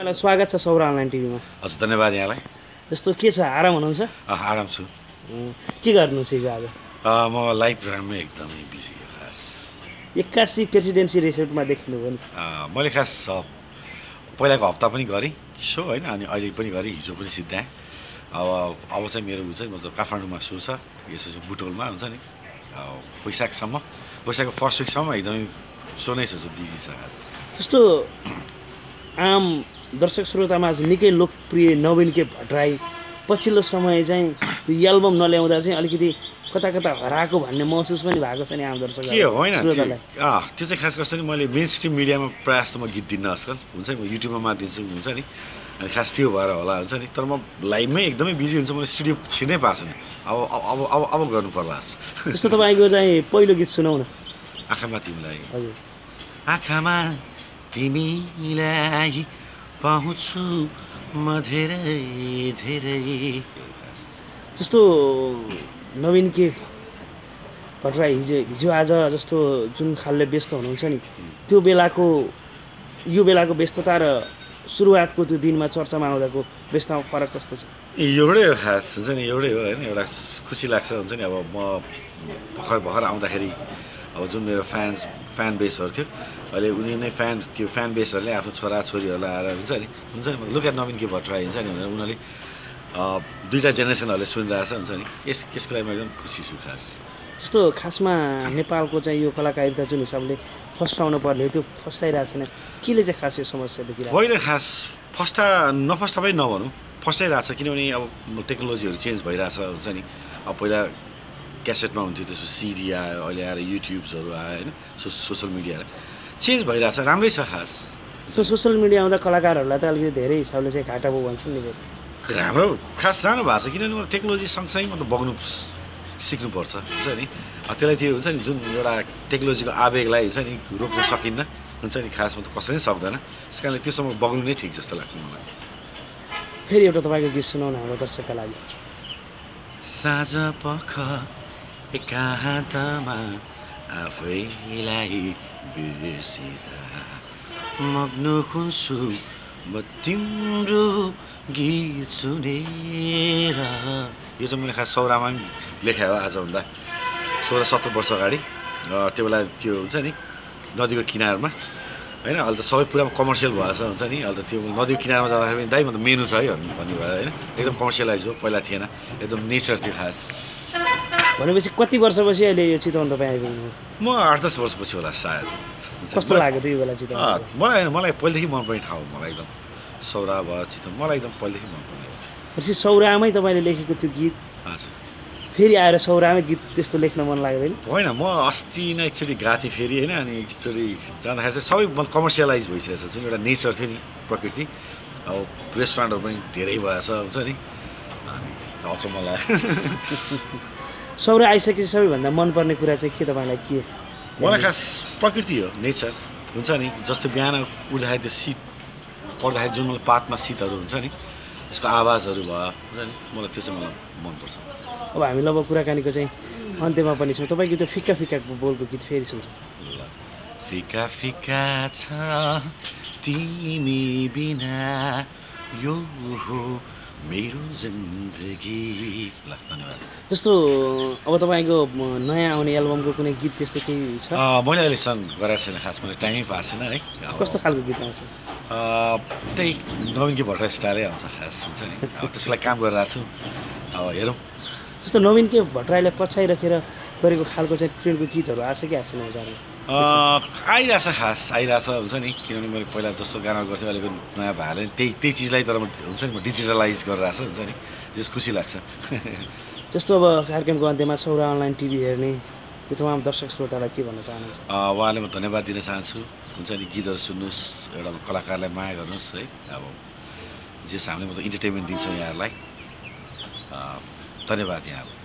तपाईँलाई स्वागत छ सौरा अनलाइन टिभीमा। हजुर धन्यवाद यहाँलाई। जस्तो के छ आराम हुनुहुन्छ? आराम छु। के गर्नुहुन्छ हिजो आज? म लाइभ प्रोग्राममै एकदमै बिजी एक्कासी प्रेसिडेन्सी रिसोर्टमा देखिनुभयो नि। मैले खास पहिलाको हप्ता पनि गरेँ सो होइन अनि अहिले पनि गरेँ हिजो पनि सिद्धाएँ। अब अब चाहिँ मेरो ऊ चाहिँ मतलब काठमाडौँमा सो छ यसो बुटोलमा हुन्छ नि। वैशाखसम्म वैशाखको फर्स्ट विकसम्म एकदमै सो नै छ बिजी छ जस्तो आम दर्शक श्रोतामा चाहिँ निकै लोकप्रिय नवीन के भट्टराई। पछिल्लो समय चाहिँ यो एल्बम नल्याउँदा चाहिँ अलिकति कता कता हराएको भन्ने महसुस पनि भएको छ नि आम दर्शक के होइन त्यो? चाहिँ खास कस्तो नि मैले मेन स्ट्रिम मिडियामा प्रायः जस्तो म गीत दिन्न आजकल। हुन्छ नि म युट्युबमा मारिदिन्छु हुन्छ नि। खास त्यो भएर होला हुन्छ नि। तर म लाइभमै एकदमै बिजी हुन्छ मैले स्टुडियो छिर्नै पाएको छैन। अब अब अब अब गर्नु पर्ला जस्तो तपाईँको चाहिँ पहिलो गीत सुनौ न। आँखामा तिमीलाई हजुर। आँखामा तिमीलाई पाउँछु म धेरै धेरै। जस्तो नवीन के भट्टराई हिजो हिजो आज जस्तो जुन खालले व्यस्त हुनुहुन्छ नि त्यो बेलाको यो बेलाको व्यस्तता र सुरुवातको त्यो दिनमा चर्चामा आउँदाको व्यस्ततामा फरक कस्तो छ? एउटै हो खास हुन्छ नि एउटै हो होइन एउटा खुसी लाग्छ हुन्छ नि अब म भर्खर भर्खर आउँदाखेरि अब जुन मेरो फ्यान्स फ्यान बेसहरू थियो अहिले उनी नै फ्यान त्यो फ्यान बेसहरूले आफ्नो छोरा छोरीहरूलाई आएर हुन्छ नि हुन्छ नि लुक एट नवीन के भट्टराई हुन्छ नि भनेर उनीहरूले दुईवटा जेनेरेसनहरूले सुनिरहेछ हुन्छ नि। यस यसको लागि म एकदम खुसी छु खास। जस्तो खासमा नेपालको चाहिँ यो कलाकारिता जुन हिसाबले फस्टाउनु पर्ने हो त्यो फस्टाइरहेको छैन। केले चाहिँ खास यो समस्या देखिरहेको होइन खास फस्टा नफस्टा पनि नभनौँ फस्टाइरहेको छ किनभने अब टेक्नोलोजीहरू चेन्ज भइरहेछ हुन्छ नि। अब पहिला क्यासेटमा हुन्थ्यो त्यसको सिडी आयो अहिले आएर युट्युब्सहरू आयो होइन सो सोसियल मिडियाहरू। चेन्ज भइरहेछ राम्रै छ खास। जस्तो सोसियल मिडिया आउँदा कलाकारहरूलाई त अलिकति धेरै हिसाबले चाहिँ घाटा भयो भन्छन् नि। राम्रो खास राम्रो भएको छ किनभने टेक्नोलोजी सँगसँगै मतलब बग्नु सिक्नुपर्छ हुन्छ नि? त्यसलाई त्यो हुन्छ नि जुन एउटा टेक्नोलोजीको आवेगलाई हुन्छ नि रोक्न सकिन्न हुन्छ नि? खासमा त कसैले पनि सक्दैन। त्यस कारणले त्योसम्म बग्नु नै ठिक जस्तो लाग्छ मलाई। फेरि एउटा तपाईँको गीत सुनाउनु हाम्रो दर्शकका लागि। साँझ पख आफैलाई बिर्सिँदा। मग्न हुन्छु म तिम्रो गीत सुनेर। यो चाहिँ मैले खास सौरामा पनि लेखाएँ हो आजभन्दा सोह्र सत्र वर्ष अगाडि। अँ, त्यो बेला त्यो हुन्छ नि नदीको किनारमा। होइन अहिले त सबै पुरा कमर्सियल भएछ हुन्छ नि। अहिले त त्यो नदीको किनारमा जाँदाखेरि दाइ म मेनु छ है भन्नु भन्ने भयो होइन। एकदम कमर्सियलाइज हो पहिला थिएन। एकदम नेचर थियो खास। भनेपछि कति वर्षपछि अहिले यो चितवन तपाईँ आइपुग्नु म आठ दस वर्षपछि होला सायद। कस्तो लाग्यो त्यो बेला चितवन मलाई मलाई पहिलेदेखि मनपर्ने ठाउँ हो मलाई एकदम। सौरा भयो चितवन मलाई एकदम पहिलेदेखि मनपर्ने हो। पछि सौरामै तपाईँले लेखेको त्यो गीत हजुर। फेरि आएर सौरामै गीत त्यस्तो लेख्न मन लाग्दैन? होइन म अस्ति नै एकचोटि गएको थिएँ फेरि होइन अनि एकचोटि जाँदाखेरि चाहिँ सबै म कमर्सियलाइज भइसकेको छ जुन एउटा नेचर थियो नि प्रकृति। अब रेस्टुरेन्टहरू पनि धेरै भएछ हुन्छ नि। अनि अचम्म लाग्यो सौरा आइसकेपछि सबैभन्दा मनपर्ने कुरा चाहिँ के तपाईँलाई के मलाई खास प्रकृति हो नेचर हुन्छ नि? जस्तो बिहान उठ्दाखेरि त्यो शीत पर्दाखेरि जुन मलाई पातमा शीतहरू हुन्छ नि त्यसको आवाजहरू भयो हुन्छ नि? मलाई त्यो चाहिँ मलाई मनपर्छ। अब हामी अब कुराकानीको चाहिँ अन्त्यमा पनि छौँ। तपाईँको त्यो फिक्का फिक्का बोलको गीत फेरि सुन्छौँ। फिका फिका छ तिमी बिना यो हो जस्तो अब तपाईँको म, नयाँ आउने एल्बमको कुनै गीत त्यस्तो केही छ? अँ, मैले अहिलेसम्म गरेको छैन खास मैले टाइमै पाएको छैन है। कस्तो खालको गीत आउँछ? अँ, त्यही नवीनकी भट्टराई स्टाइलै आउँछ खास हुन्छ नि। अब लागि काम गरिरहेको छु। अब हेरौँ। जस्तो नवीन के भट्टराईलाई पछ्याइराखेर गरेको खालको चाहिँ ट्रेनको गीतहरू आएको छ कि आएको छैन बजारमा? आइरहेछ खास आइरहेछ हुन्छ नि किनभने मैले पहिला जस्तो गाना गर्थेँ अहिलेको नयाँ भएर त्यही त्यही चिजलाई तर म हुन्छ नि म डिजिटलाइज गरिरहेको छु हुन्छ नि त्यस खुसी लाग्छ। जस्तो अब कार्यक्रमको अन्त्यमा सौरा अनलाइन टिभी हेर्ने यो तमाम दर्शक श्रोतालाई के भन्न चाहनुहुन्छ? अँ, उहाँलाई म धन्यवाद दिन चाहन्छु। हुन्छ नि गीतहरू सुन्नुहोस् एउटा कलाकारलाई माया गर्नुहोस् है अब जस हामीले म त इन्टरटेनमेन्ट दिन्छौँ यहाँहरूलाई। धन्यवाद यहाँहरू